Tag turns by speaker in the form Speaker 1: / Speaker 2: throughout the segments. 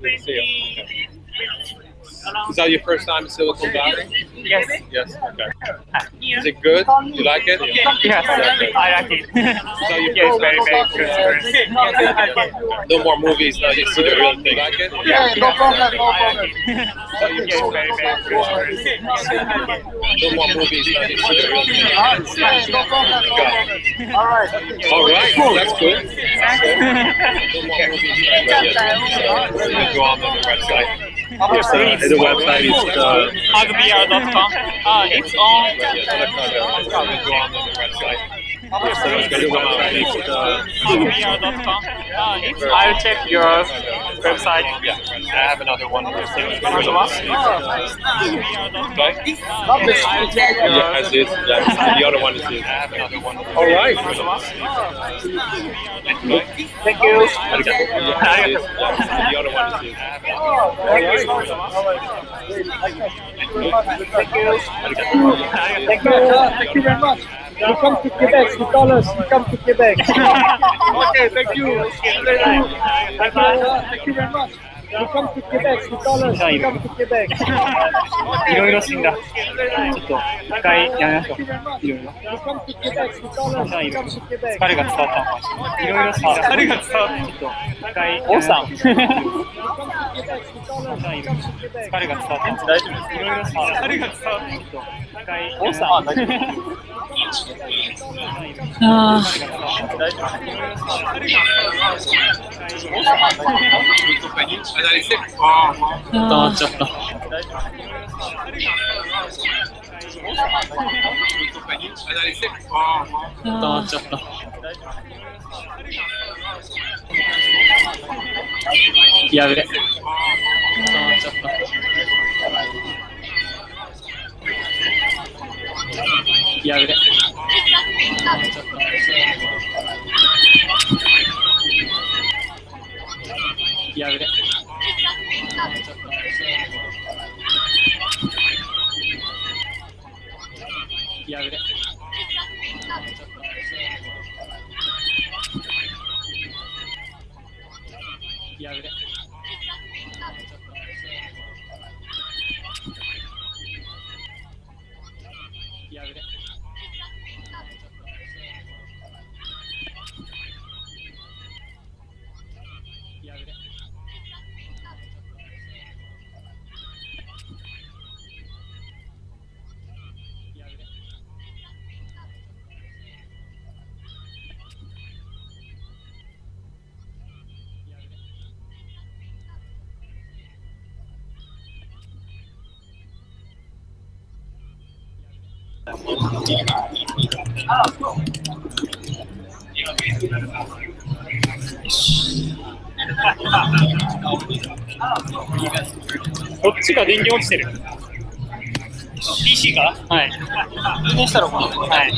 Speaker 1: Good to see you. Is that your first time in Silicon Valley?
Speaker 2: Yes.
Speaker 1: Yes. Okay. Is it good? You like it?
Speaker 2: Yes, I like it.
Speaker 1: Is that your
Speaker 2: yes,
Speaker 1: first
Speaker 2: very,
Speaker 1: time?
Speaker 2: very good experience.
Speaker 1: No more movies now. You see the real thing. You like it?
Speaker 2: Yeah,
Speaker 3: no problem, no
Speaker 2: I
Speaker 3: all right.
Speaker 1: All right. That's good. That's good. No more movies. Yeah. Go the website. Uh, the website is uh,
Speaker 2: hugbeer.com. Uh, it's on.
Speaker 1: Yeah, go on the website.
Speaker 2: Yes,
Speaker 1: The website is
Speaker 2: Hugbr.com. It's, I'll check your website.
Speaker 1: yeah. I have another one.
Speaker 2: First one.
Speaker 1: Right?
Speaker 2: I'll check your
Speaker 1: Yeah, that's it. Yeah. The other one is this. I have another one. All right.
Speaker 2: Thank you.
Speaker 1: Yeah, that's it. Yeah. The other one is this. All right.
Speaker 2: Thank you.
Speaker 3: Thank you. Thank you very much. オー suis comme tout Québec, c'est pas là, je
Speaker 2: いろいろ死んだ。ち。が伝わったい。ろいろ死んだ。が伝わった。一。が伝わった。大。が伝わった。ああ。ああ。ちゃっ。あ。やべ。ちゃった。やべ。やべ。やべ。やべ。こっちが電源落ちてる。PC がはい。
Speaker 3: どうしたのかな
Speaker 2: はい。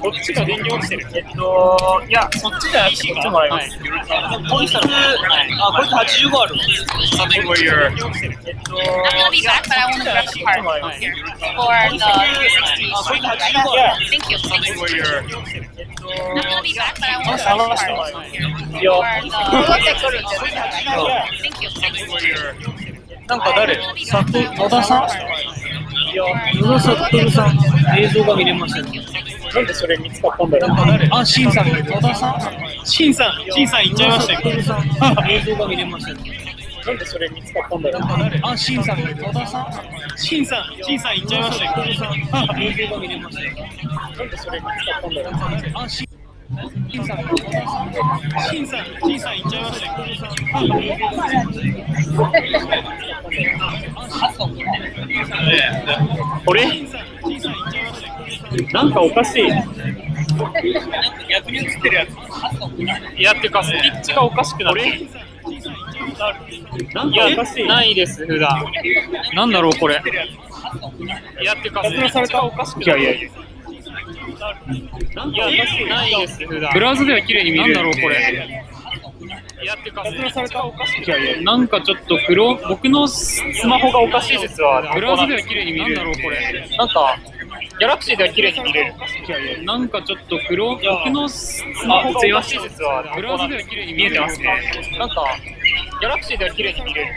Speaker 2: こっちが電源落ちてる。えっと、いや、そっちじゃなくてこっちもらいます。こいつ、はい、あ、こいつ85ある。Something where you're... えっと、
Speaker 4: I'm gonna be back, but I want to grab the card for the
Speaker 2: あ、こいつ85ある。
Speaker 4: Thank you.
Speaker 2: Something where you're...
Speaker 4: I'm gonna be back, but I want to grab the card for the Thank you.
Speaker 2: なんか誰
Speaker 4: ？want to
Speaker 3: 野田さん？野田悟さん、映像が見れません。
Speaker 2: なんでそれ見つかったんだろう。
Speaker 3: あ、シンさん、野田さん、
Speaker 2: シンさん、シンさん行っちゃいましたよ。
Speaker 3: 悟さん、映像が見れません。
Speaker 2: なんでそれ見つかったんだろう。
Speaker 3: あ、シンさん、野田さん、
Speaker 2: シンさん、シンさん行っちゃいましたよ。
Speaker 3: 映像が見れません。
Speaker 2: なんでそれ見つかったんだろう。
Speaker 3: あ、シンシンさん、野田さん、
Speaker 2: シンさん、シンさん行っちゃいましたよ。これなん。かおかしい。
Speaker 3: 逆に映ってるやつ。
Speaker 2: いや、ってか、スピッチがおかしくなる。なん。かおかしい。ないです、普段。なん。だろう、これ。いや、ってか、スピッチがおかしくなる。いやいやいや。いや、ないです、普段。ブラウザでは綺麗に見える。なんだろう、これ。いや、ってか、スピッチがおかし。いやいや、なんかちょっと黒、僕のスマホがおかしいですわ。ブラウザでは綺麗に見える。なんだろう、これ。なんか、ギャラクシーでは綺麗に見れる。いやいや、なんかちょっと黒、僕のスマホがおかしいですわ。ブラウザでは綺麗に見えてますね。なんか、ギャラクシーでは綺麗に見れる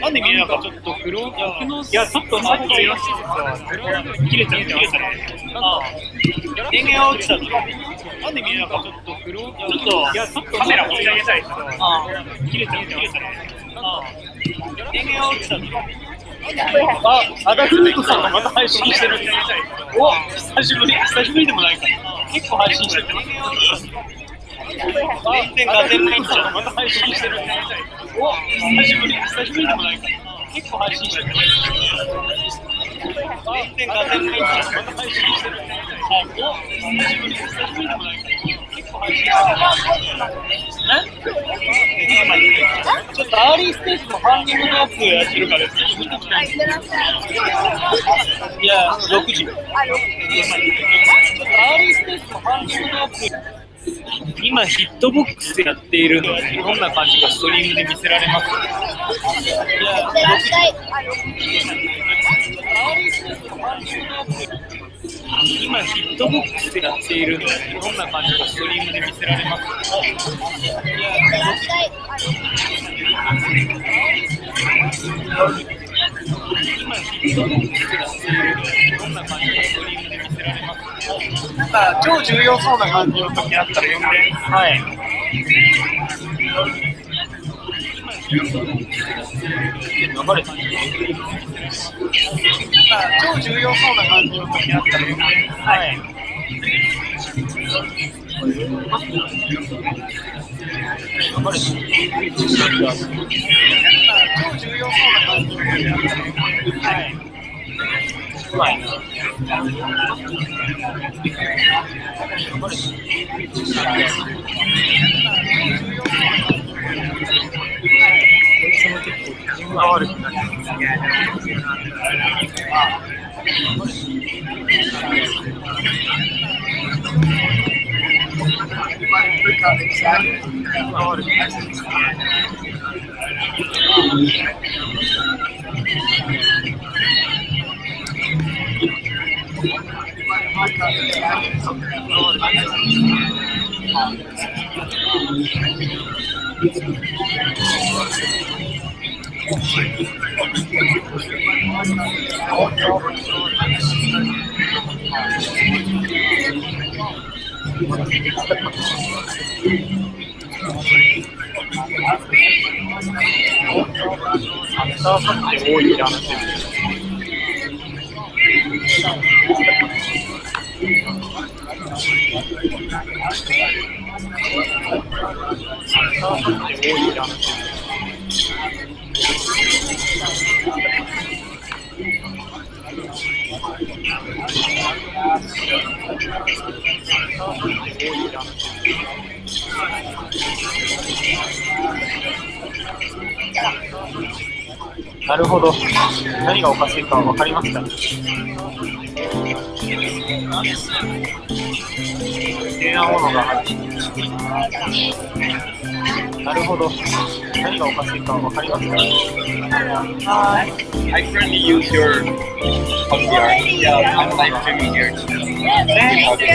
Speaker 3: なんで見れなかった
Speaker 2: ちょっとグロー
Speaker 3: いや、ちょっとさっき
Speaker 2: の？よしずはグロ切れちゃう、切れちゃう。あ
Speaker 3: あ、電源が落ちたなんで。見れなかった
Speaker 2: ちょっとグローちょっ
Speaker 3: と、
Speaker 2: いや、ちょっと
Speaker 3: カメラ持ち上げたい。
Speaker 2: ああ、切れちゃう、切れちゃう。ああ、
Speaker 3: 電源が落ちたあ、アダフルートさんがまた配信してる。お、久しぶり、久しぶりで。もないか。結構配信してる。全然画面ないまた配信してる。お久しぶり、久しぶりでもないか。結構配信してる。全然配信してる。あ、お久しぶり、久しぶりでもないか。結構配信してる。ねちょっとアーリーステージのハンディングのやつやってるから、い。いや、6時。ちょっとアーリーステージのハンディングのやつ。今ヒットボックスでやっているのはどんな感じかストリームで見せられます。今ヒットボックスでやっているのはどんな感じかストリームで見せられます。なんか超重要そうな感じの時あったら呼んで。はい。頑張れ。なんか超重要そうな感じの時あったら呼んで。はい。重要はい。I'm out excited and the. Thank you. アフターサって多いなって。Thank you. なるほど。何がおかしいか分かりました。I currently use your computer. Yeah, I'm live streaming here. Yeah,
Speaker 2: thank you.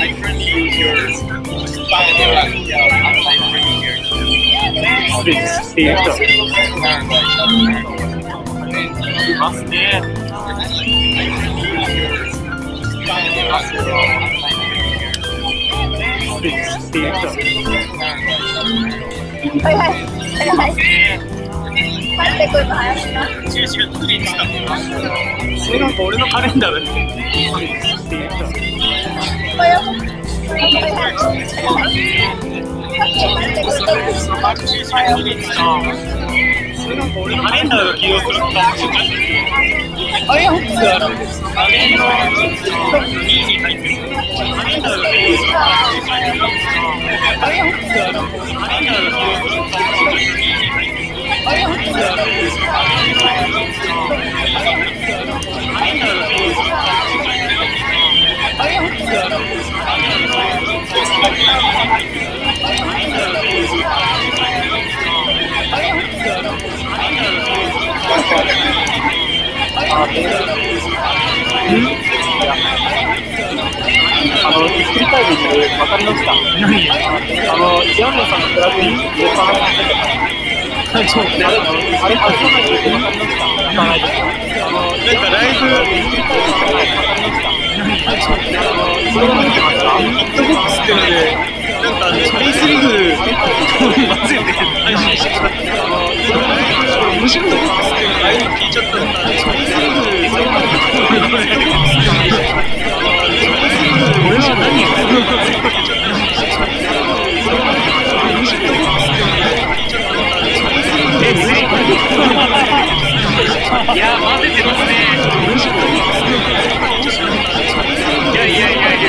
Speaker 3: I use your Yeah, I'm
Speaker 2: スイッっている人いますね。ている
Speaker 4: はいはい。はいはいってくるの早いな。
Speaker 3: 中止が作た。
Speaker 2: それなんか俺のカレンダーだっ。カレンダーが起用するとか、あれ、本当だ。画面の2位に入ってる。カレンダーが起用するとか、あれ、本当だ。カレンダーが起用するとか、あれ、本当だ。カレンダーが起用するとか、あれ、本当だ。あのひっくり返る理由、わかりました。
Speaker 3: 何
Speaker 2: あの、ヤンロさんのクラブに入れっぱなしにしてた。
Speaker 3: そう
Speaker 2: あれ、あれ、外さないでわかりました。わかんないです。あの、なんかライブ、ひっくり返る理由、わかりました。それは見てましたヒットボックスってので、なんか、ね、プイスリグ、混ぜて。面白い、あん。これ
Speaker 3: は何いや混ぜてますね。いやいやいやいや。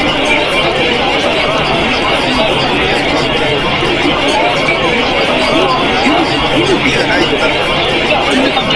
Speaker 3: エネルギーが。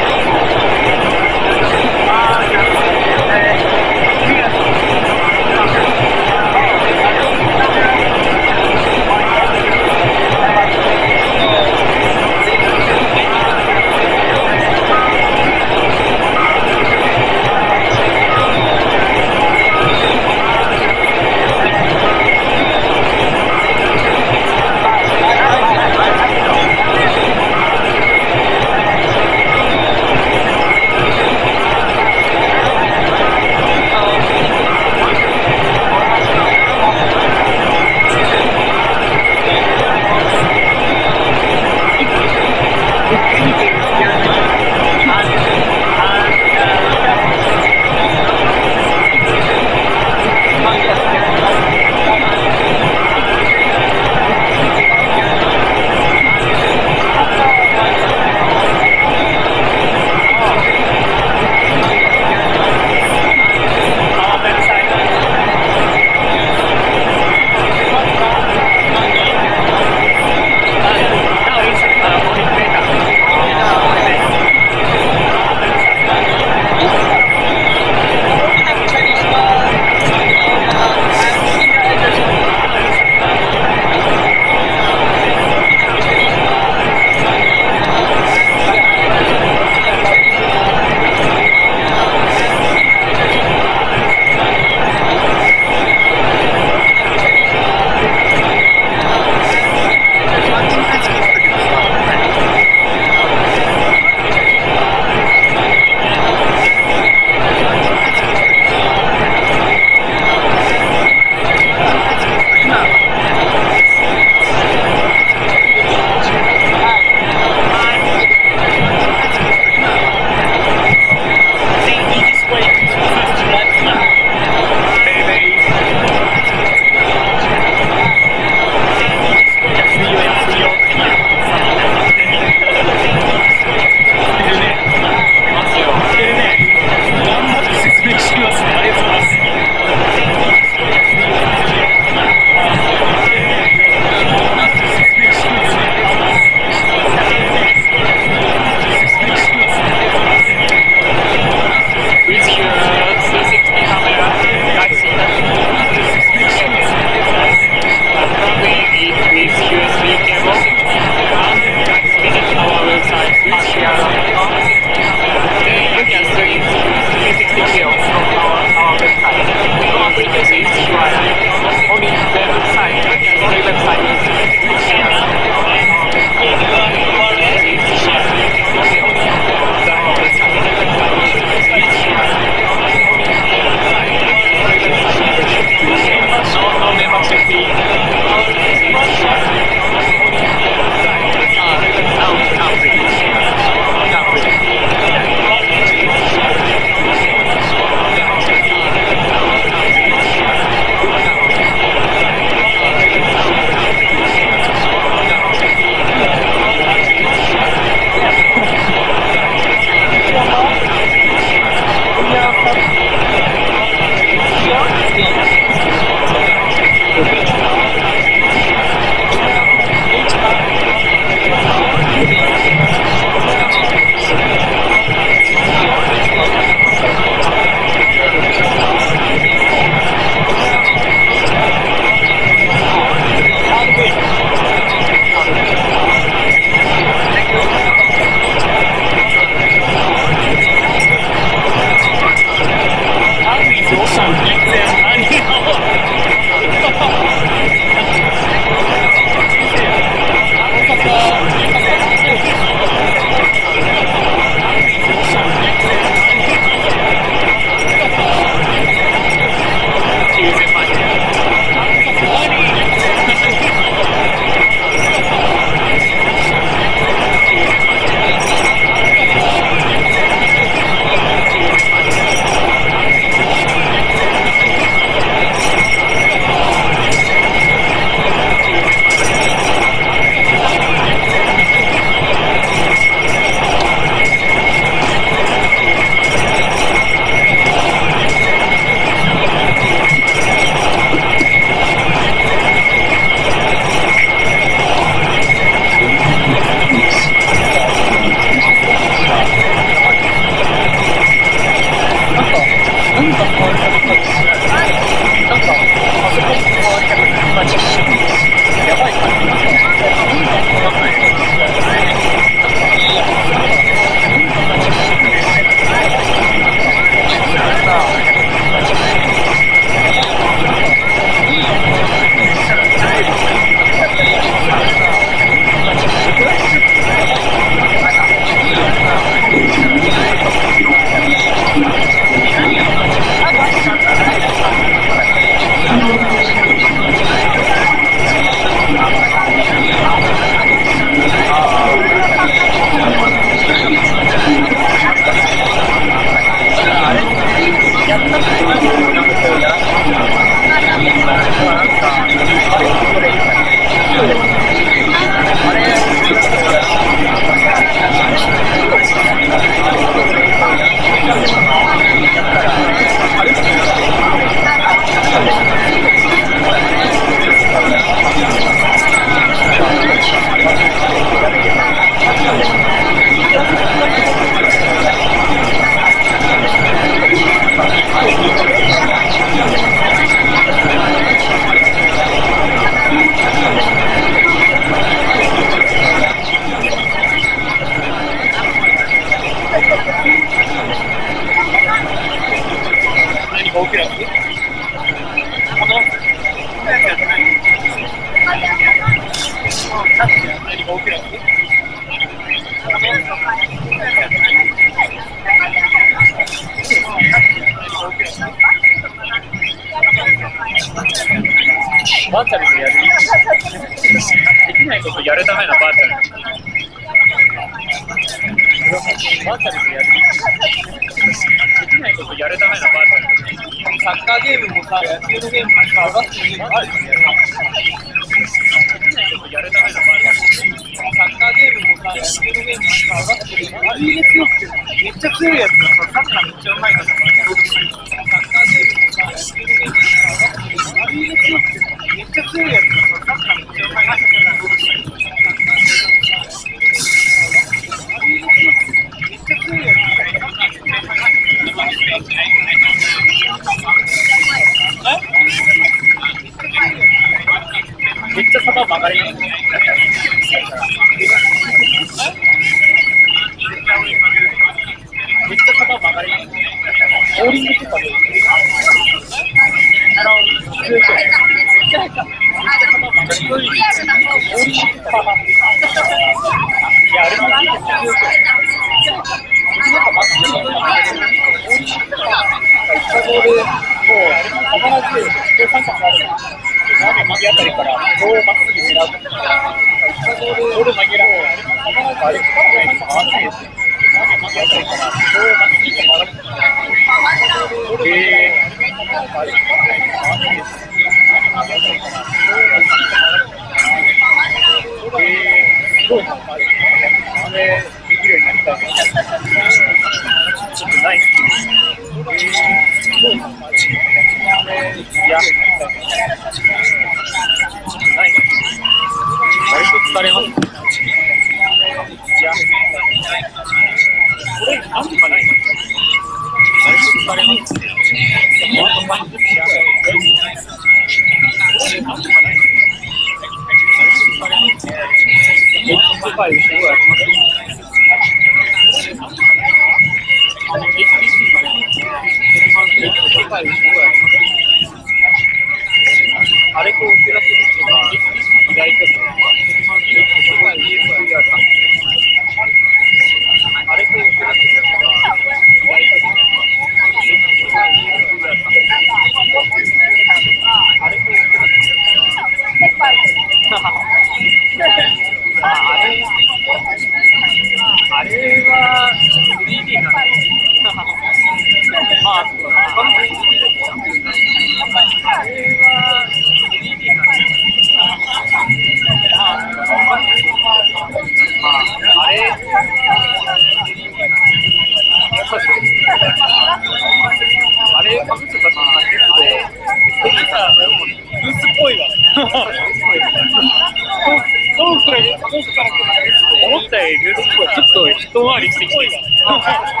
Speaker 3: ょっと一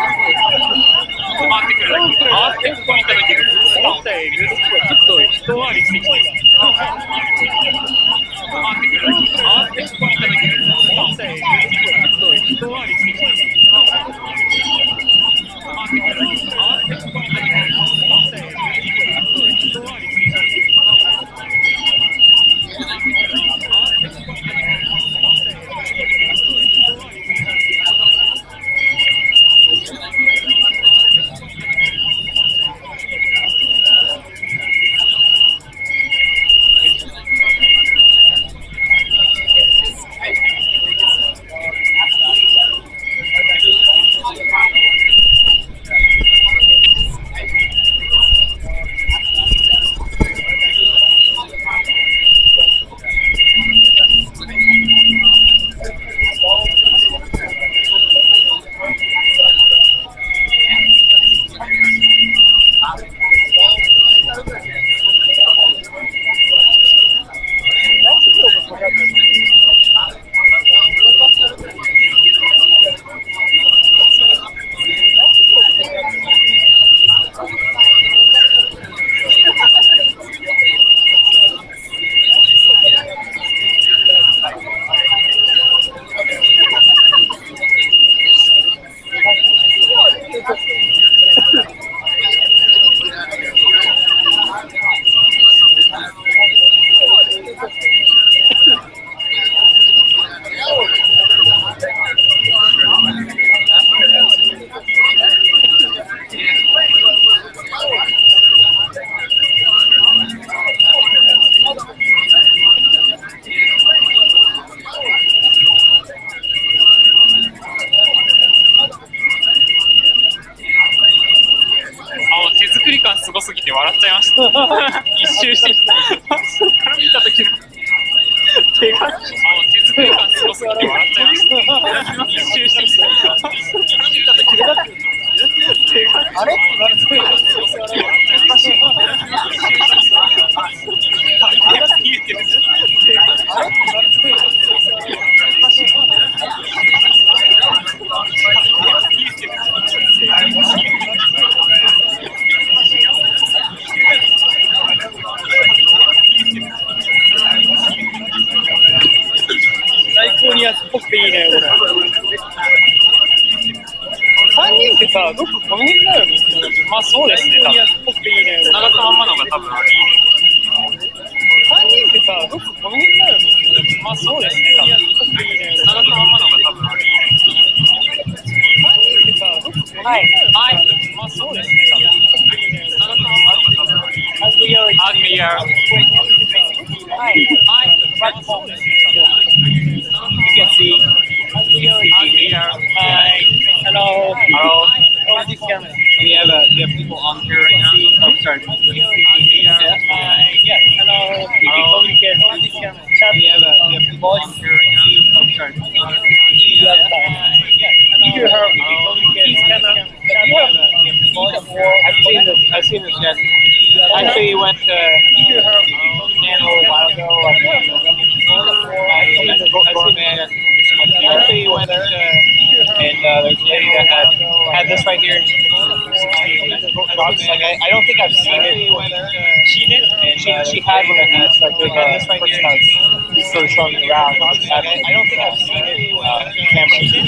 Speaker 5: I, I don't think I've seen it uh, camera. She,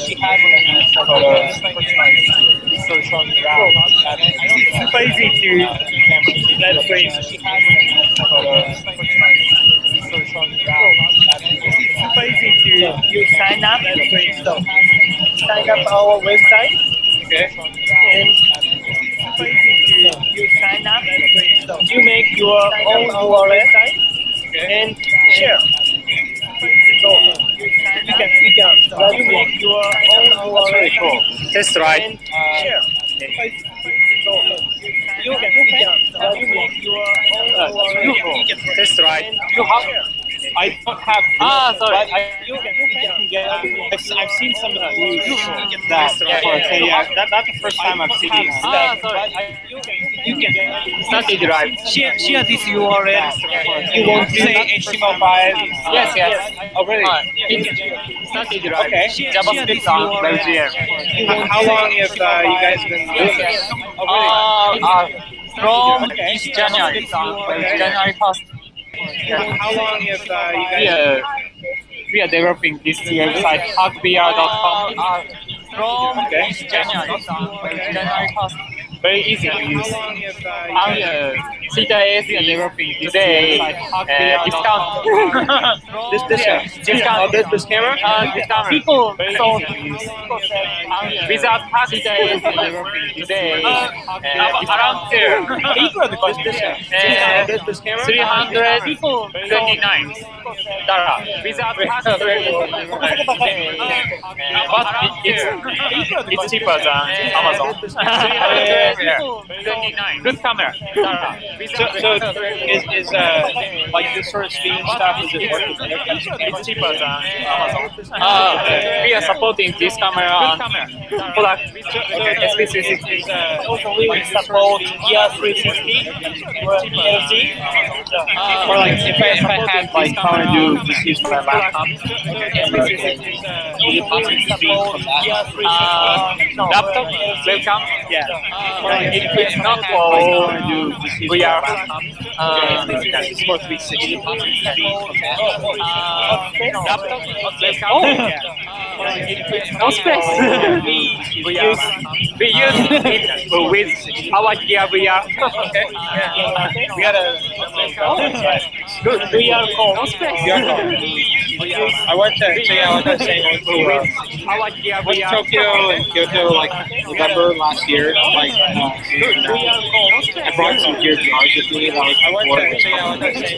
Speaker 5: she had one of these photos showing around. It's uh,
Speaker 3: super to let frame.
Speaker 5: She had one of these photos showing it around.
Speaker 3: It's super to you sign up and. Sign up our website.
Speaker 5: Okay.
Speaker 3: And super crazy to you sign up and. You make your own URL.
Speaker 5: Bye.
Speaker 3: And,
Speaker 5: uh, That's
Speaker 3: right.
Speaker 5: You have, I don't have. Ah, sorry. I,
Speaker 3: you can get.
Speaker 5: I've, seen some of the news that.
Speaker 3: Yeah, yeah, yeah.
Speaker 5: That, that's the first time I've seen it.
Speaker 3: Ah,
Speaker 5: sorry.
Speaker 3: You can.
Speaker 5: It's not.
Speaker 3: Share, share this URL. You won't say HTML file.
Speaker 5: Yes, yes.
Speaker 3: Already. It's
Speaker 5: not a
Speaker 3: derived.
Speaker 5: JavaScript on
Speaker 3: Belgium how long have uh, you guys been doing this? Oh,
Speaker 5: uh, uh,
Speaker 2: from this January, okay. January first. Yeah.
Speaker 5: How long have uh, you guys?
Speaker 2: Yeah, we are developing this website hackbr.com. Uh, from okay. this January, okay. January first. Very easy to use.
Speaker 5: I'm uh, CTS
Speaker 2: and uh, developing this today. Uh, discount.
Speaker 5: this this yeah.
Speaker 2: discount.
Speaker 5: Oh, this this camera.
Speaker 2: Uh, this camera. People so without CTS is developing today uh, around there.
Speaker 5: This this uh,
Speaker 2: Uh,
Speaker 5: this this camera?
Speaker 2: Three hundred twenty-nine dollar without tax. but it's it's cheaper than Amazon. Three hundred twenty-nine. Good camera. Dollar.
Speaker 5: So, so is, is uh like this sort of speed stuff is it working?
Speaker 2: It's cheaper than Amazon. Uh, we are supporting this camera and product. SP360.
Speaker 3: Also, we support ER 360 or ELG.
Speaker 5: or like if I if I had like how to do just use my laptop.
Speaker 3: We will support 360.
Speaker 2: Laptop, webcam,
Speaker 5: Yeah.
Speaker 2: or like if it's not for VR, uh,
Speaker 5: It's supposed to be 60.
Speaker 2: uh, laptop, webcam, no space. we use we use it with our gear VR.
Speaker 5: Okay. We got a
Speaker 2: Good VR call. No space.
Speaker 5: I went to so I went to
Speaker 2: our gear
Speaker 5: Went to Tokyo and Kyoto like November last year. Like uh, I brought some gear jars with me. Was I went to yeah, I went to.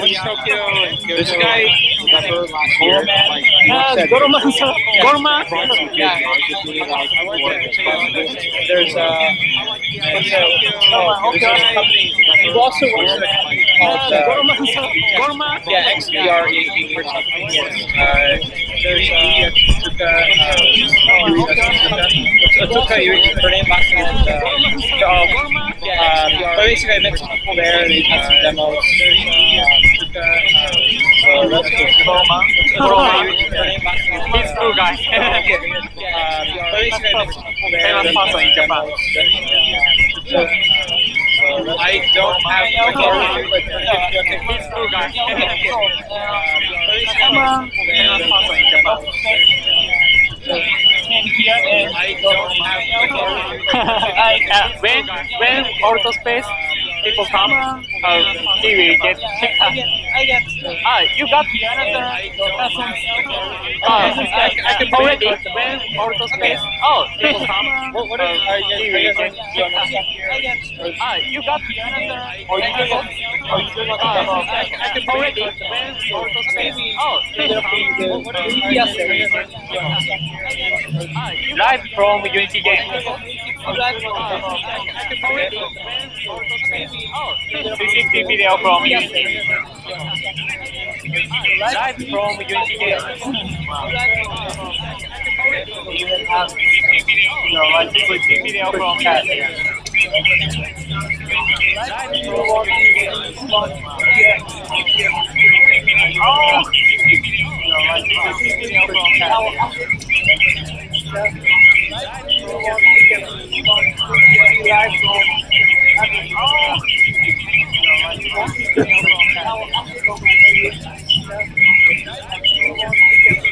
Speaker 5: Louis. Tokyo and Kyoto. This guy November last year. Like
Speaker 3: Ah,
Speaker 5: said,
Speaker 3: GOROman, sir.
Speaker 2: GOROman.
Speaker 5: brought some gear jars with me. That was There's uh, a a. Who also a called uh,
Speaker 3: GOROman, sir.
Speaker 2: GOROman.
Speaker 5: yeah, XDR or something. Uh, there's uh, Tsuka, uh, Tsuka, her name last name is, uh, um, but basically I met some people there, they had some demos. There's, uh, Tsuka, uh, so that's cool. Tsuka, her name last name is,
Speaker 2: He's cool guy.
Speaker 5: uh, but basically I met some people there,
Speaker 2: Famous
Speaker 5: they
Speaker 2: person in
Speaker 5: had
Speaker 2: Japan.
Speaker 5: demos. So, so I don't have my car, but
Speaker 2: He's cool guy.
Speaker 5: Famous
Speaker 2: person.
Speaker 5: I don't have
Speaker 2: uh, when when auto space people come, uh, will get picked up. Ah, you got another. Uh, I, I can already when auto space. Oh, people come.
Speaker 5: What, what is,
Speaker 2: uh,
Speaker 5: are
Speaker 2: he will get picked up. Ah, you got another. Or you got. Or you got. Uh, I, I can already when auto space. Oh, people come.
Speaker 5: what is, you,
Speaker 2: Ah, live from Unity game. CCTV video from Unity. Live from Unity the album chat. I think it's video from Oh! Video from We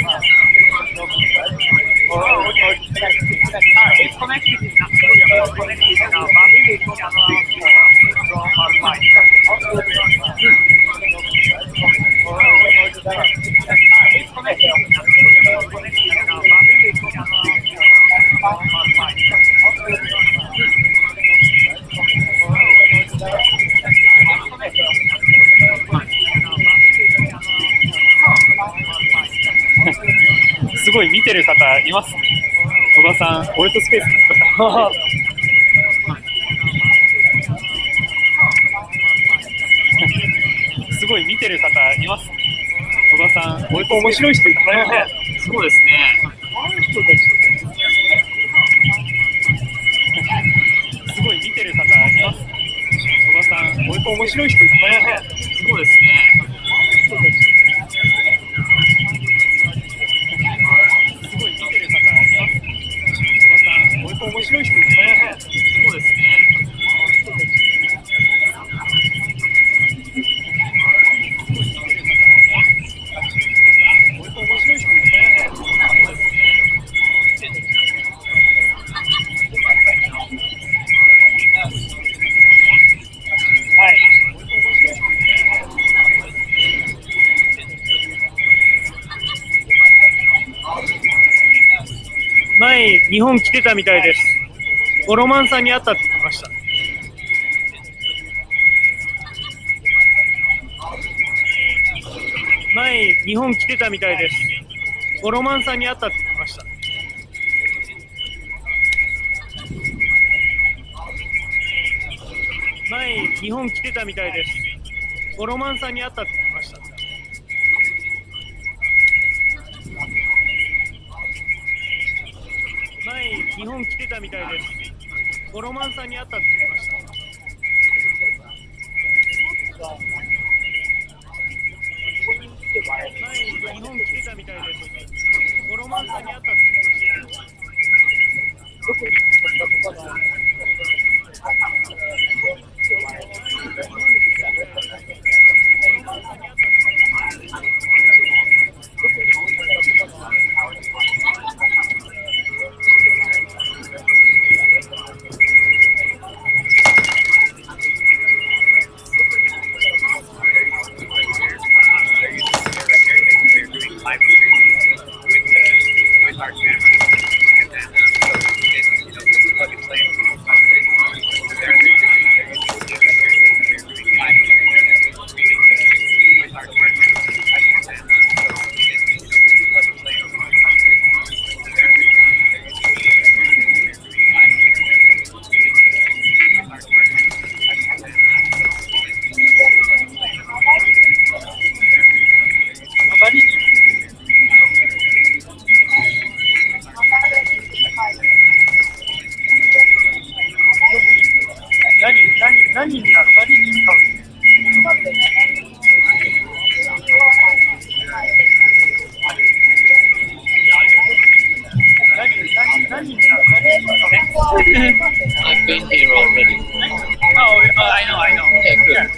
Speaker 2: すごい見てる方います、野田さん、俺とスペース すごい見てる方いますね。野田さん、俺と面白い人いっぱいいるね。そうですね。すごい見てる方います小田さん、
Speaker 3: 面白い人いっ日本来てたみたいです。オロマンさんに会ったって言ってました。前、日本来てたみたいです。オロマンさんに会ったって言ってました。前、日本来てたみたいです。オロマンさんに会ったって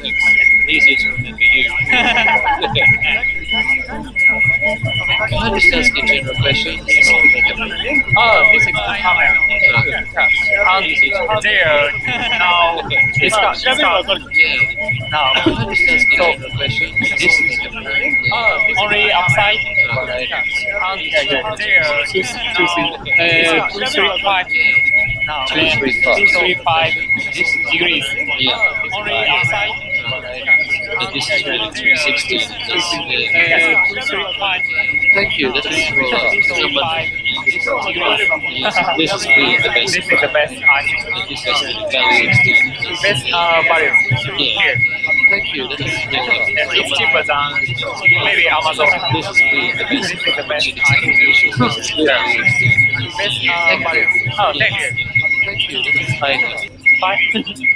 Speaker 6: Good. Thanks. To you. Can I just ask a general question?
Speaker 2: Oh, this is camera. Um, there, now, it's got, it's got,
Speaker 6: Yeah.
Speaker 2: now.
Speaker 6: Can I just ask a general question? This is the.
Speaker 2: Oh, only outside.
Speaker 6: Alright.
Speaker 2: Um, there, two, two, three, uh, five. Now,
Speaker 6: Two, three, five.
Speaker 2: two, three, five degrees.
Speaker 6: Yeah.
Speaker 2: Only outside.
Speaker 6: Alright. And this is really 360. That's, uh,
Speaker 2: Uh, five.
Speaker 6: thank you. That is well uh,
Speaker 2: Two, three, five
Speaker 6: Yes,
Speaker 2: degrees.
Speaker 6: this is really the best.
Speaker 2: This is the best, I think.
Speaker 6: This is the value 60.
Speaker 2: Best uh, value here.
Speaker 6: Thank you. That is uh,
Speaker 2: Yeah, It's cheaper than maybe Amazon.
Speaker 6: This is really the best.
Speaker 2: This is the best,
Speaker 6: This
Speaker 2: I
Speaker 6: is 60.
Speaker 2: Best uh, value. Oh, thank you.
Speaker 6: Thank you. That is fine.
Speaker 2: Bye.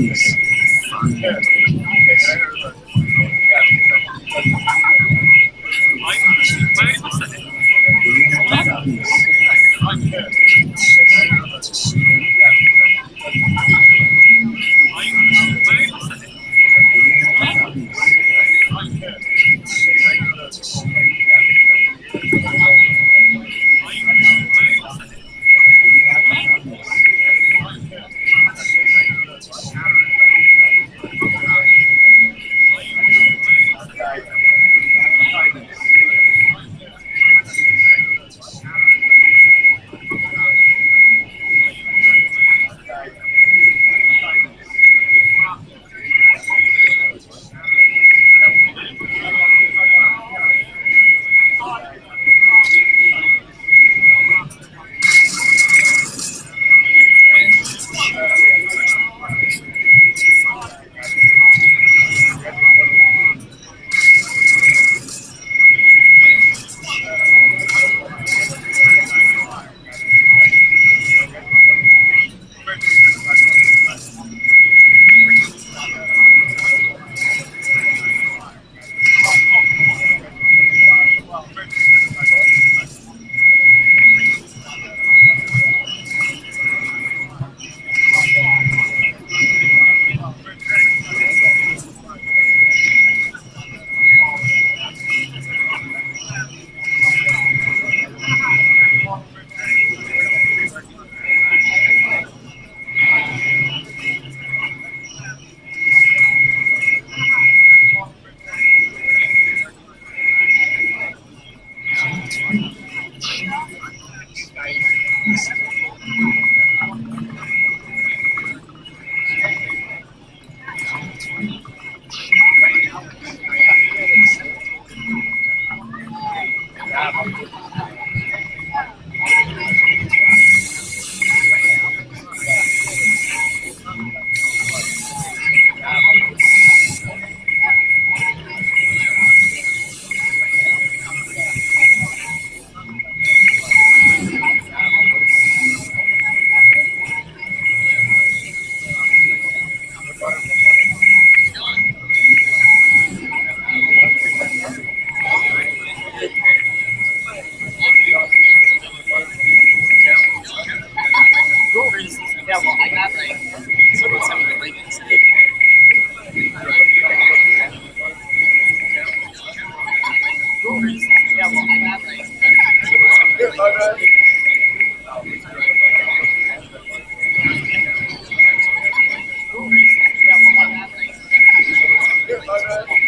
Speaker 2: Yeah,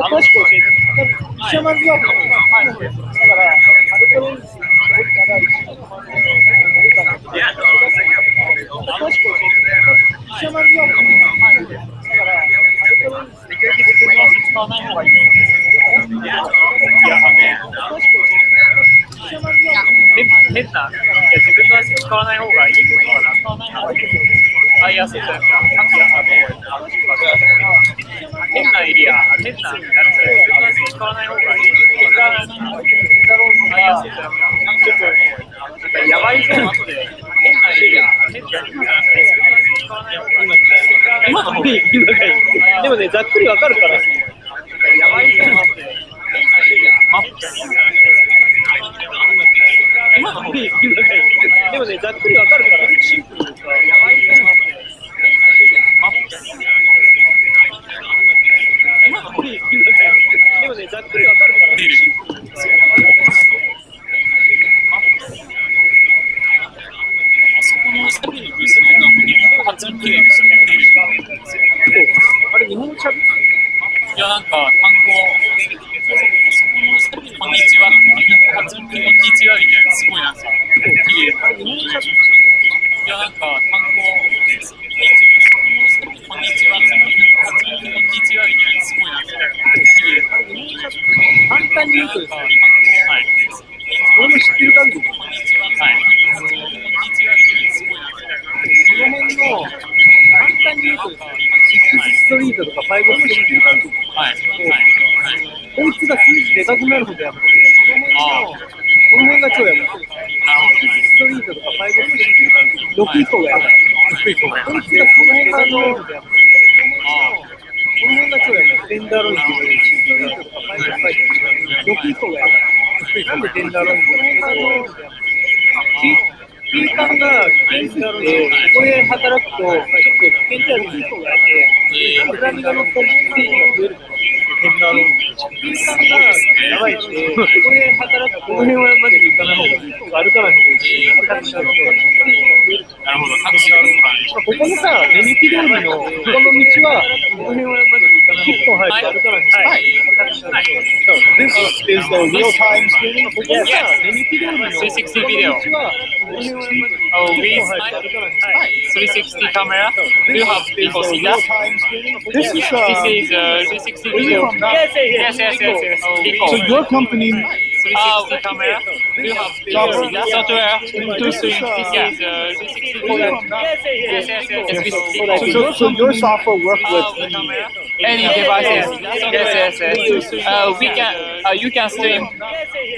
Speaker 3: 詳しく教えて、ひ
Speaker 7: しビまずは、だか
Speaker 3: ら、アルコール飲ったら、一緒のマネージャーがいるから、詳しく教えて、ひしゃまずは、だから、アルコール飲ったら、一緒のマネージャーがいるから、変な、いや自分の足使わない方がいいとから、使わない方がいい。あ、いや、そうだよ。さっきあの、変なエリア、変な、あれ自分の足使わない方がいい。あ、いや、そうだよ。ちょっと、なんかやばいそう後で、変なエリア、変なエリア、使わない方がいい。
Speaker 8: 今ので言うだけでもね、ざっくりわかるから。
Speaker 2: That's pretty awesome. real-time streaming?
Speaker 8: Yes. yes.
Speaker 9: 360
Speaker 8: video.
Speaker 9: Oh, with 360 camera, do have people see that?
Speaker 2: This is, uh,
Speaker 9: this uh, 360 video. Yes, yes, yes, yes, yes. Oh,
Speaker 2: so your company...
Speaker 9: 360 camera, Yes, yes, yes, yes. yes.
Speaker 2: So, your software
Speaker 9: works
Speaker 2: with
Speaker 9: any, any devices? Yes, yes, yes. We can... Uh, you can stream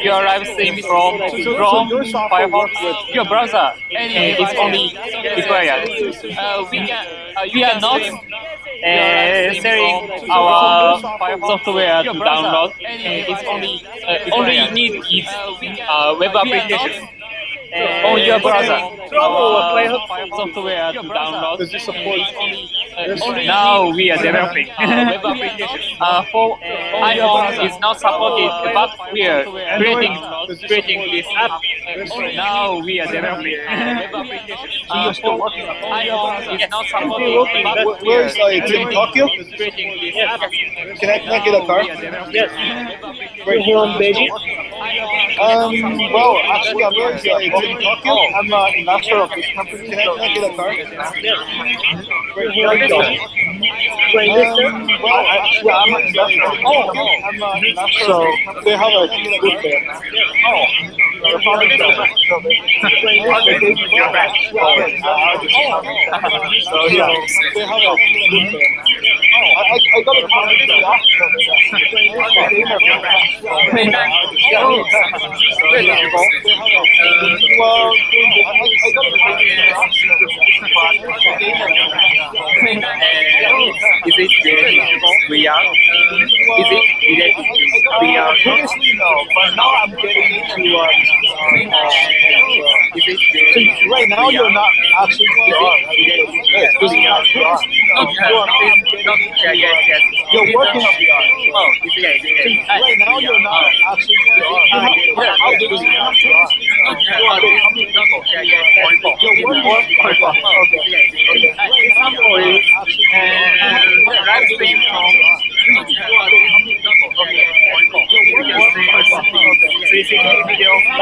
Speaker 9: your live stream from Chrome, Firefox, your browser. Any is only required. Uh, we can. Uh, you can not uh, selling our software to download. It's only uh, only need is uh, web application. Uh, on your browser, our software to download.
Speaker 2: Does it support
Speaker 9: Uh, now we are developing web application. Uh, for iPhone is not supported, but we are creating creating this app. Now we are developing web application. Uh, for iPhone is not supported, but we
Speaker 2: Where
Speaker 9: are
Speaker 2: is, uh, in Tokyo?
Speaker 9: creating this app.
Speaker 2: Can I, can I get a car?
Speaker 8: Yes. Right here on Beijing.
Speaker 2: Um, well, actually, I'm very sorry. It's in Tokyo. I'm uh, an investor of this company. Can I, can I get a car?
Speaker 8: Right here on Beijing. Right
Speaker 2: Um,
Speaker 8: there.
Speaker 2: well, actually, I'm an. Oh, I'm. So they have a good there. Oh. Previously, no, but now I'm getting into um, um, uh, so right now you're not actually. Yes, you are
Speaker 3: Okay,
Speaker 2: you are now
Speaker 3: not,
Speaker 2: getting
Speaker 3: not, yeah, yes, yes.
Speaker 2: You're working on VR.
Speaker 3: Oh, it's yes, yes.
Speaker 2: you- right now you're not actually. You're not-
Speaker 3: Yeah.
Speaker 2: how do you not?
Speaker 3: Okay, uh, not, yeah, yes.
Speaker 2: You're working on. VR. Okay.
Speaker 3: Yes, yes. Uh, uh, live stream from you can see 360 video live on VR. Live stream from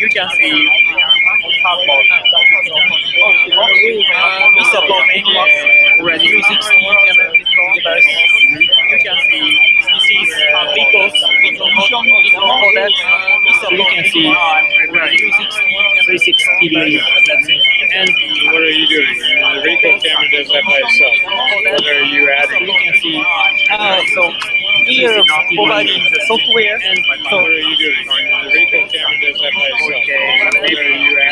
Speaker 3: 有这是 uh, we support uh, already 360 camera device. You can see is uh, uh, you can see 360 360. That's it. And
Speaker 5: What are you doing? Uh, the Ricoh camera does that by itself. What are you adding?
Speaker 3: you can see uh, software and so
Speaker 5: What are you doing? The camera does that by itself. What are you adding?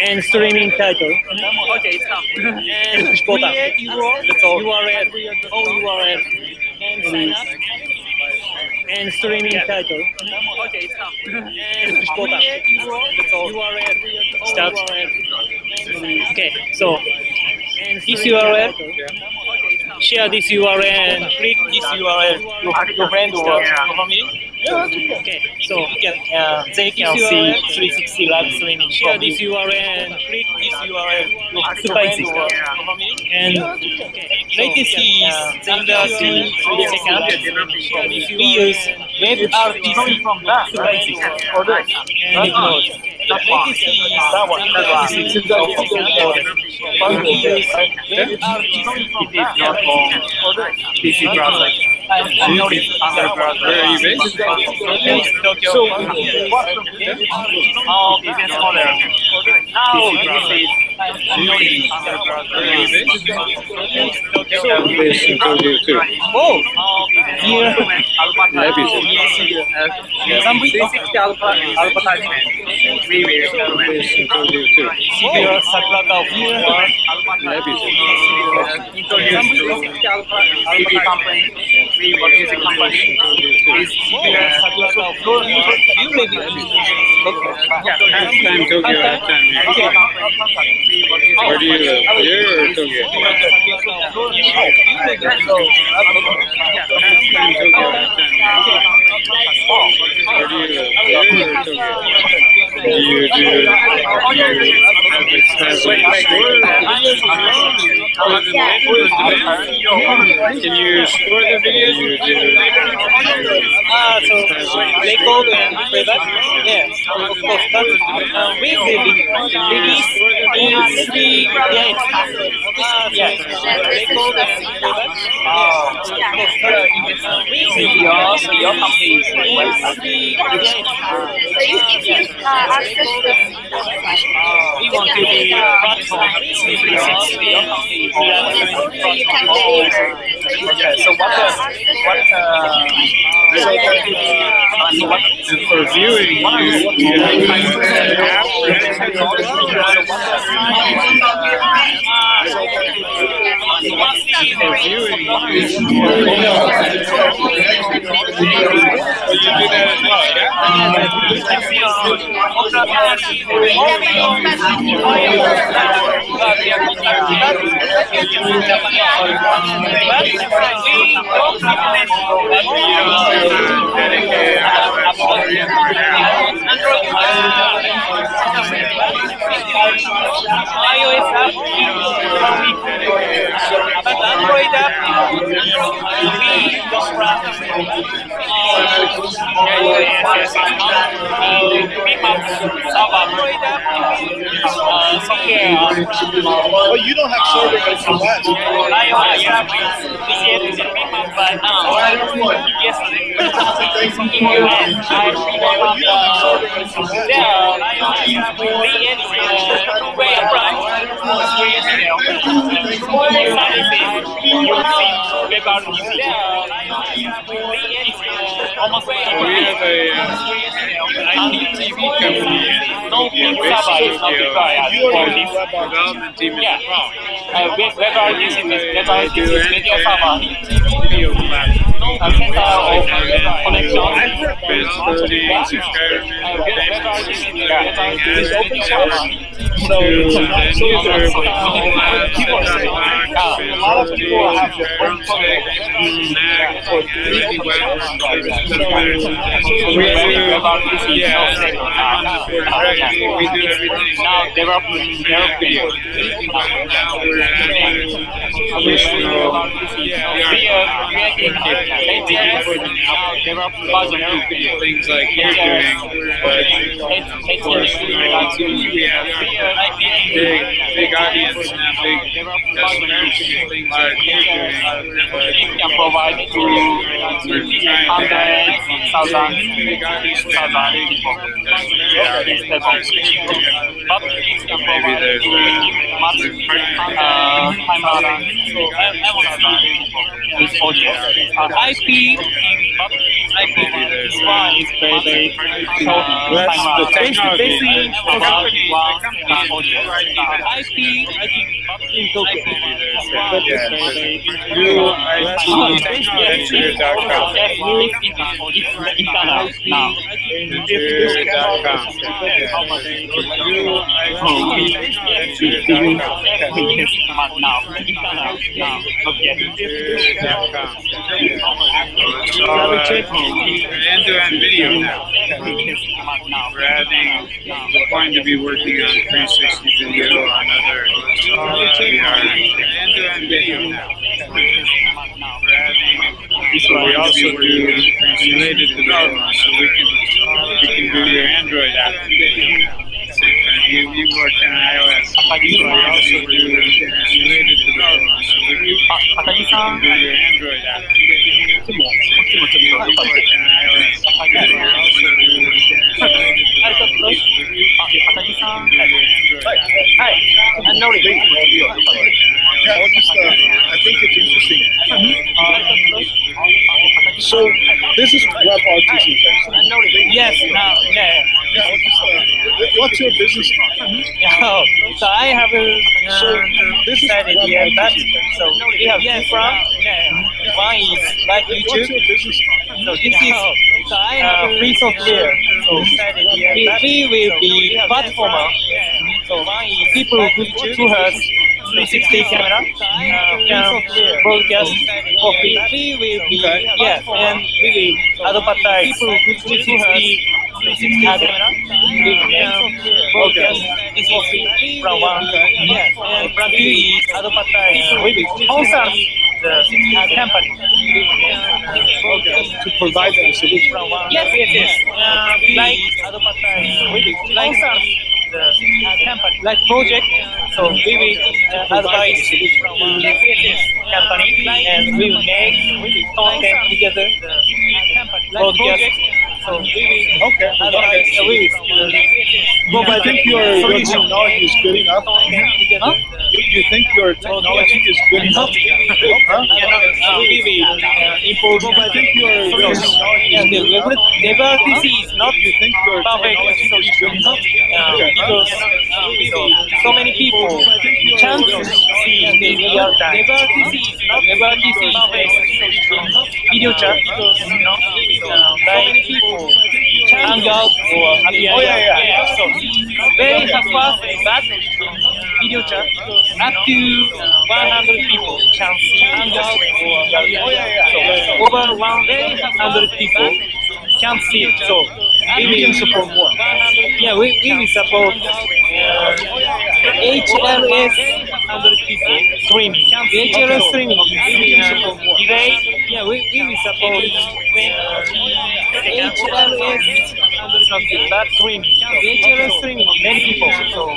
Speaker 3: and streaming title. Okay it's come. And create your URL own URL and sign up? And streaming title. Okay it's come. And create your URL start okay so this URL share this URL and click this URL your, your friend or your family. Okay, so can, uh, they can see 360 live streaming. Share this URL click this URL your. And latest is under 3 seconds. We use WebRTC from that for this. And latest is that one. That one. We use WebRTC from that. PC browser.
Speaker 5: Where are you based?
Speaker 3: Tokyo. So, business model. Now, this is. Oh, here. Some 360 alpha advertisement. We will
Speaker 5: I'm based in Tokyo too.
Speaker 3: Here, Sakurada here.
Speaker 5: Leipzig.
Speaker 3: Some 360 alpha company. We will music company. Is here. You may be. Yeah.
Speaker 5: Half Tokyo, half. Where do you live? Here or Tokyo? Half Tokyo, half. Where do you live? Here or Tokyo? Do you do you have it Can you score the video?
Speaker 3: Ah, So and? Yes, of course. But uh, we will release. Ah, yes, record and playback? Ah, of course. But uh, we your, company is in three.
Speaker 4: So you, uh, access the
Speaker 3: We want to be platform. Your, company
Speaker 4: you can deliver.
Speaker 3: Okay, so what, uh, what, uh,
Speaker 5: for viewing, you, for viewing, you?
Speaker 3: iOS app, but Android app, we don't run. Yeah, yeah, yes, yes. We have Android app, software.
Speaker 8: Oh, you don't have servers in the West.
Speaker 3: iOS app we get we have by now. Yesterday, and I remember the yeah, iOS app we anyway two-way price three years ago. Services using WebRTC. Yeah, almost
Speaker 5: we have a uh, IPTV company
Speaker 3: no
Speaker 5: in
Speaker 3: pin server is not required
Speaker 5: Tokyo.
Speaker 3: for
Speaker 5: The
Speaker 3: this.
Speaker 5: development team is
Speaker 3: Yeah.
Speaker 5: involved.
Speaker 3: Web, web artist is web artist is media server.
Speaker 5: Video platform.
Speaker 3: A center of connection.
Speaker 5: Visibility,
Speaker 3: Uh, web, web artist is web artist is media server.
Speaker 9: So,
Speaker 5: to
Speaker 9: so,
Speaker 5: then
Speaker 9: so
Speaker 5: user
Speaker 9: it's
Speaker 5: with all labs,
Speaker 9: people are saying,
Speaker 3: Ah,
Speaker 9: a lot of people have their own
Speaker 5: experiment, Mac,
Speaker 9: for
Speaker 5: any web service
Speaker 9: So,
Speaker 5: providers.
Speaker 3: We
Speaker 5: We
Speaker 3: have
Speaker 5: do,
Speaker 3: web
Speaker 5: yeah,
Speaker 3: no set.
Speaker 5: I'm on the board directly. We.
Speaker 3: Now develop develop video.
Speaker 5: Now we're adding
Speaker 3: We are creating HTML now develop version two video.
Speaker 5: things like you're doing, but of course, we have big, big audience and big customers, things like you're doing, but
Speaker 3: You can provide to
Speaker 5: big audience and big
Speaker 3: people.
Speaker 5: yeah,
Speaker 3: Instead of but can
Speaker 5: maybe
Speaker 3: provide
Speaker 5: there's
Speaker 3: to
Speaker 5: a
Speaker 3: much uh, time thousand people with audio. Uh, IP internal now. Not yet.
Speaker 5: So, uh, end-to-end video now. We're adding, we're going to be working on 360 video on other, we are end-to-end video now. We're adding, so we also do related development, so we can, you can do your Android app you, you worked in iOS. You also related. You your Android app. You worked in iOS.
Speaker 9: You are i I think it's interesting. So, this is WebRTC, basically.
Speaker 3: Yes, now, yeah.
Speaker 9: Yeah, I'll just, uh, what's your business model?
Speaker 3: Oh, so I have a
Speaker 9: So, this is
Speaker 3: decided here that
Speaker 9: WebRTC, basically.
Speaker 3: so we have two from one is like
Speaker 9: What's
Speaker 3: YouTube.
Speaker 9: your business model?
Speaker 3: So this is so I have uh, free software. So we, we will be platformer. So one is people who, who has 360 camera. Can broadcast. For free. We will be yes, and we will advertise people who 360 camera. We broadcast for free from one. Yes, and two is advertise. Sponsor the company.
Speaker 9: To provide a solution.
Speaker 3: Yes, yes, yes. Uh, like like the company, like project. So we will uh, advise yes, yes, company, and we will make content together. Broadcast. So
Speaker 9: Okay,
Speaker 3: advise.
Speaker 9: okay.
Speaker 3: We will.
Speaker 9: Well, I think your, your technology is good enough.
Speaker 3: Content.
Speaker 9: You, think your technology is good enough? Huh?
Speaker 3: Uh, uh.
Speaker 9: I think your, your technology is good enough.
Speaker 3: diversity is not
Speaker 9: You think your
Speaker 3: perfect
Speaker 9: technology is good enough? Okay.
Speaker 3: because so, many people can't see the real time. Diversity is not diversity video chat because you know so many people hang out or appear.
Speaker 9: Oh, yeah, yeah. yeah.
Speaker 3: So very fast but video chat up to 100 people can hang out or appear.
Speaker 9: Oh, yeah, yeah.
Speaker 3: So, over 100 people can see it. So we
Speaker 9: can
Speaker 3: will
Speaker 9: support more.
Speaker 3: yeah, we, we will support uh, HLS 100 people streaming. HLS streaming. We will support more. Yeah, we, we will support uh, HLS Portugal is that swing, nature swing, many people. So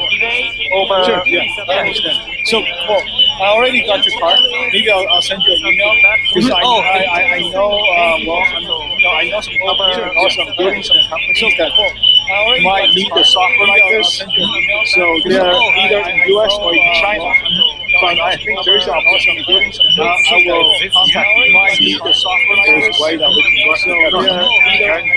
Speaker 3: over.
Speaker 9: Sure, yeah, I understand. So, well, I already got your card. Maybe I'll, I'll send you an email because I,
Speaker 3: oh,
Speaker 9: I, I, I know uh, well. I'm, you know, I know some companies and also I'm building some companies that might need the software like this. So they're either in the U.S. or in China.
Speaker 8: So I think there's an awesome building some uh, I will contact you. might need the software like
Speaker 3: this.
Speaker 9: So they're either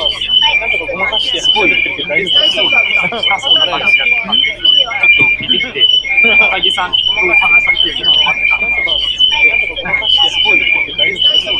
Speaker 9: と、なんとかごまかして、
Speaker 4: す
Speaker 9: ごい出てきて大丈夫
Speaker 2: です。そうならないです、ちょっとビビて、高木さんと話させて
Speaker 9: もらってた
Speaker 2: ん
Speaker 9: で、なんとか
Speaker 4: ご
Speaker 2: まかして、すごい出てて
Speaker 4: 大丈夫
Speaker 2: です。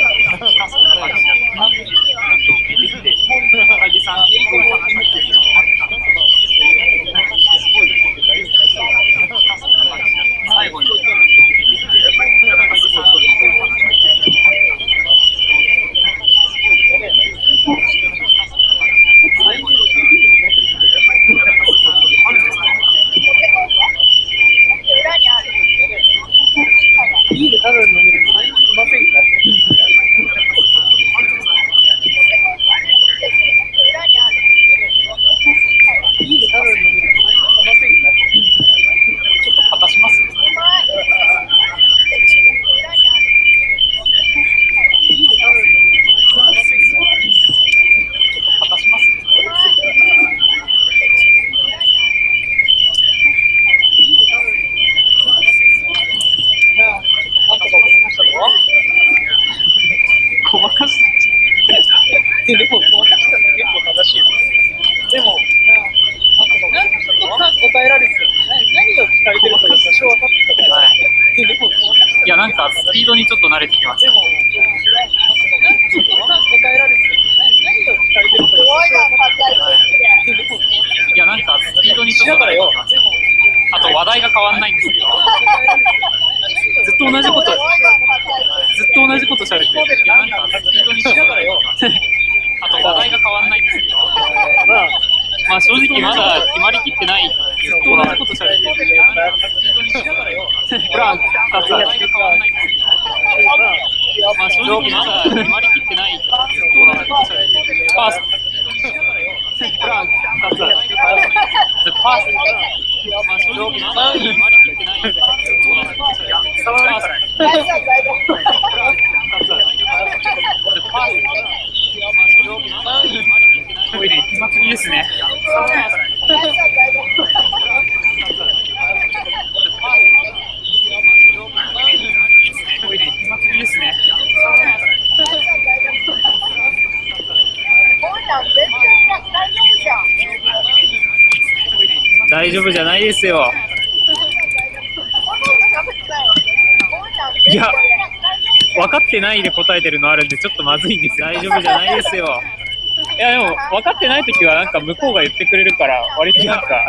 Speaker 2: ない時は、なんか向こうが言ってくれるから、割となんか、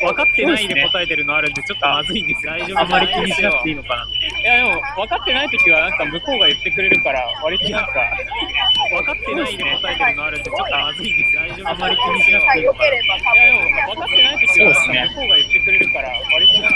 Speaker 2: 分かってないで答えてるのあるんで、ちょっとまずいんですよ。あまり気にしなくていいのかな。いや、でも、分かってない時は、なんか向こうが言ってくれるから、割となんか、分かってないで答えてるのあるんで、ちょっとまずいんですよ。あまり気にしなくていいのかな。いや、でも、
Speaker 4: 分
Speaker 2: かってないは、向こうが言ってくれるから、割となんか、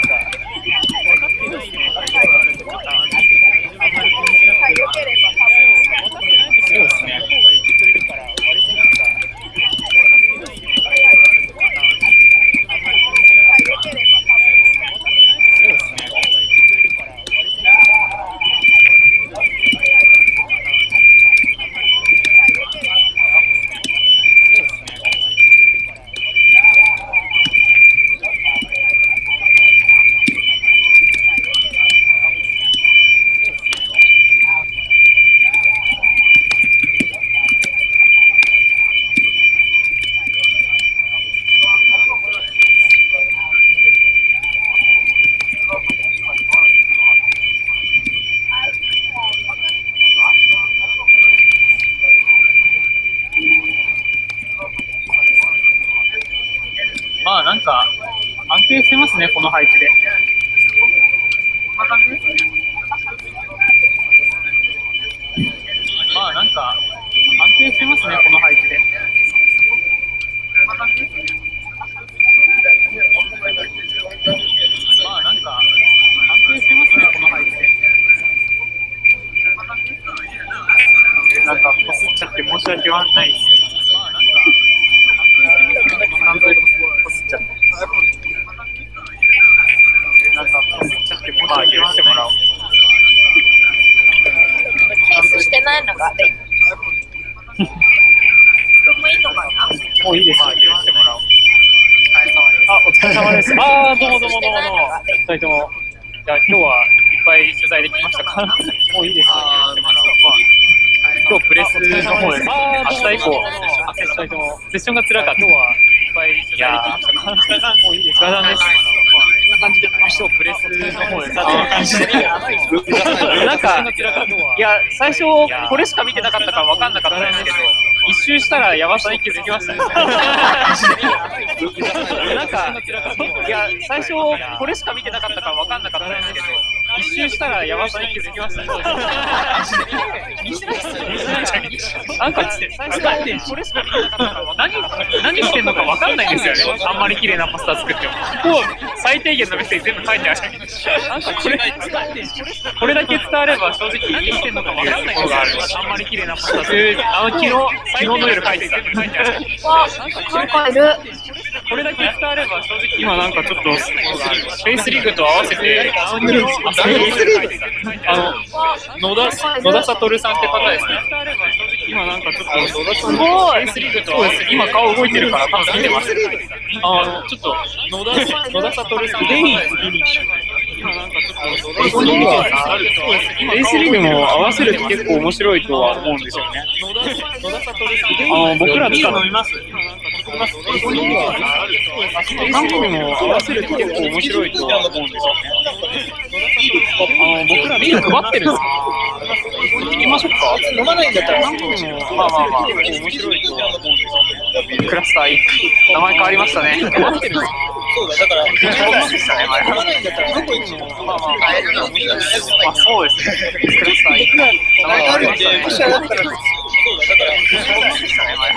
Speaker 2: 最初、これしか見てなかったから分かんなかったんですけど、一周したら山下に気づきましたね。なんか、いや、最初、これしか見てなかったから分かんなかったんですけど、一周したら山下に気づきましたね。なんか、最初、これしか見てなかったから何、何してんのか分かんないんですよね。あんまり綺麗なパスタ作っても。最低限のメッセージ全部書いてある。なんかこれ、これだけ伝われば正直何してんのか分かんないのがある。あんまり綺麗なパスタ。あの、昨日、昨日の夜書いてた。書いてある。これだけ伝われば正直今なんかちょっとフェイスリーグと合わせてあの野田野田悟さんって方ですね今なんかちょっとすごいフェイスリーグと合わせて今顔動いてるから多分見てますあのちょっと野田野田悟さんって方ですね A3 でも合わせると結構面白いとは思うんですよね。あ僕ら使ってます？韓国も合わせると結構面白いとは思うんですよね。あ僕らビール配ってるんですか？行きましょうか。飲まないんだったら韓国もまあまあまあ結構面白いとは思うんですよね。クラスター、名前変わりましたね。配ってるんですかそうだ、だから、飲まないんだったら、どこ行っても、まあまあ、あ、そうですね。クラスター名前変わりましたね。そうだ、だから、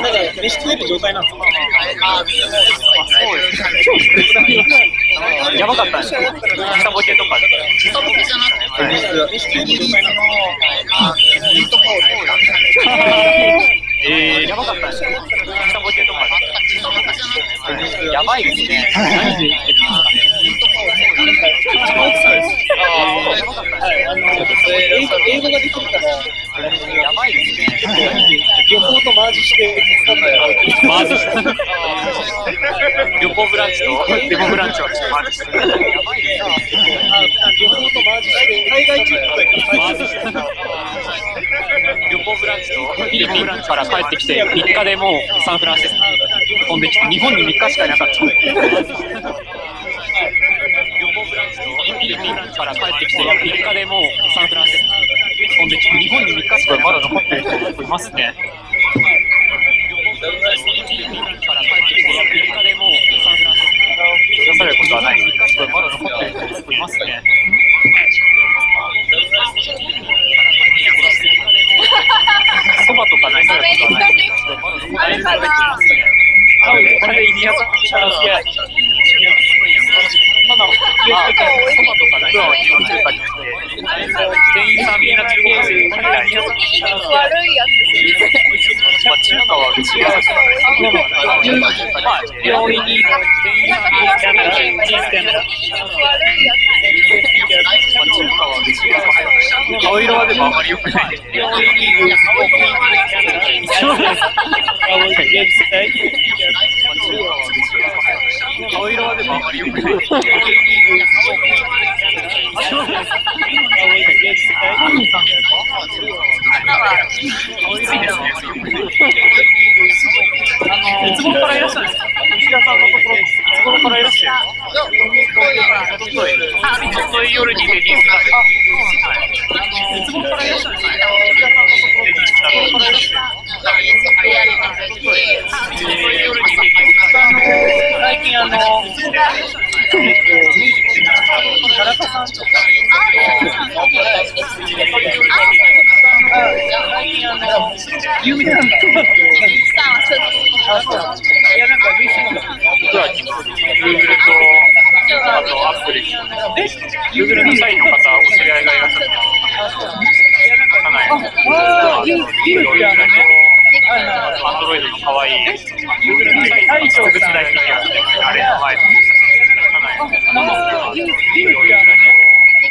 Speaker 2: まだ飯食える状態なんですかやばかったね。下ボケとか。下ボケじゃなくて、飯食える状態なんえー、やばかったね。下ボケとか。やばいですね。何で言ってるか。旅行とマージして。マージして。旅行ブランチとデモブランチをマージして。やばいですね。旅行とマージして、海外チップマージして。旅行ブランチとフィリピンから帰ってきて、3日でもうサンフランシスコ飛んできて、日本に3日しかいなかった。旅行ブランチとフィリピンから帰ってきて、3日でもうサンフランシスコ飛んできて、日本に3日しかまだ残ってる人いますね。フィリピンから帰ってきて、3日でもうサンフランシスコ出されることはない。3 日しかまだ残ってる人いますね。そばとかないそういうことは
Speaker 4: 悪いやつ。
Speaker 2: but two. But you only need camera. This camera. I will 顔色はでもあまり良くない。つ頃か。らいらっしゃるんですか。石田さんの、いつ頃か。らい。つ頃か。らいらっしゃるんですか。石田さんの、いつ頃か。らいらっしゃる最近あの、田中さんとか、最近あの、有ミなんだ。あ、そうなんいや、なんか嬉しいんだ。僕はグルと、あとアプル。え ?Google の社員の方、お知り合いがいらっしゃって。あ、そいや、なんか、あ、ユースやね。アンドロイドの可愛い、植物大好き大で、あれの前で、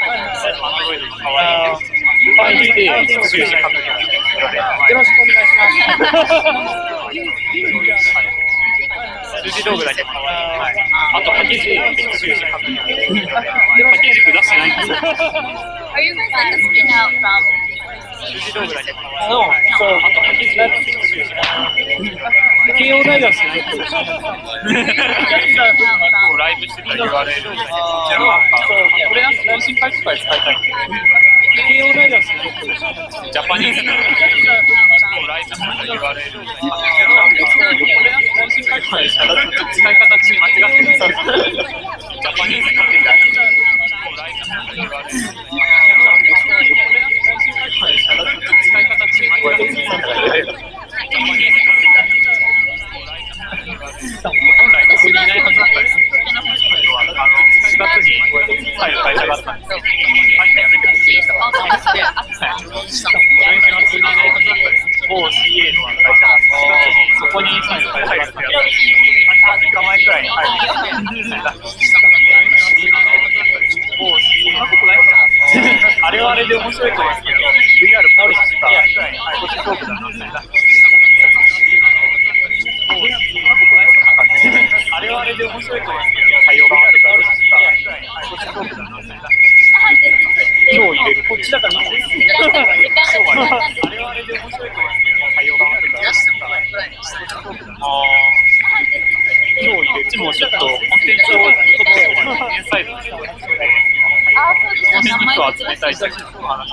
Speaker 2: アンドロイドの可愛い、よろしくお願いします。数字道具だけい。はい。あと、はけ軸もめっちゃ収支。します。筋道具だけ買
Speaker 3: わ
Speaker 2: ない。
Speaker 3: そう。
Speaker 2: あとパッケージが欲しいし。
Speaker 3: 慶応大学生結構。
Speaker 2: もうライブしてた URL だけど、こちらは、これなんか更新回数回使いたいんで。
Speaker 3: 慶応大学生結構。
Speaker 2: ジャパニーズな。もうライブしてた URL だけど、これなんか更新回数回使い方間違ってた。ジャパニーズな。も
Speaker 10: う
Speaker 2: ライブしてた
Speaker 3: URL Bueno, gracias. 这是付款了吗？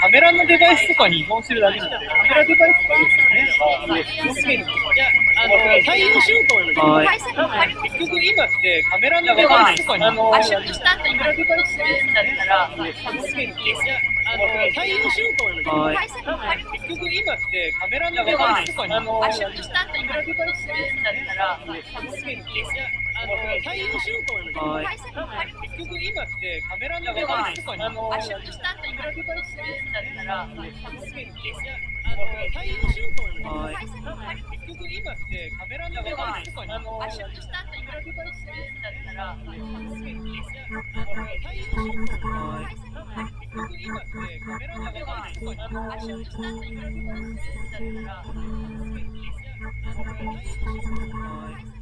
Speaker 3: カメラのデバイスとかに依存してるだけなので、カメラデバイスとか。い。や、あの、対応しようと思、結局今ってカメラのデバイスとかに、あ、
Speaker 10: したカメラデバイス、
Speaker 3: 対応しようと思、結局今ってカメラのデバイスとかに、
Speaker 10: したカメラデバイス、
Speaker 3: あの採用しようと思うんだけど、はい、結局今ってカメラのデはイスとかに、あのー、シュッと
Speaker 10: した後にカメラデバイスだったら、
Speaker 3: 採用しようと思うんだけど、はい、結局今ってカメラのデでイスとかに、あの
Speaker 10: ー、シュッとした後にカメラデバイスだったら、
Speaker 3: 採用しようと思い、はだけど、結局今ってカメラのデバイスとかに、あの
Speaker 10: ー、シュッとした後にカメラデバイスだったら、
Speaker 3: 採用しようと思
Speaker 10: うんだけど、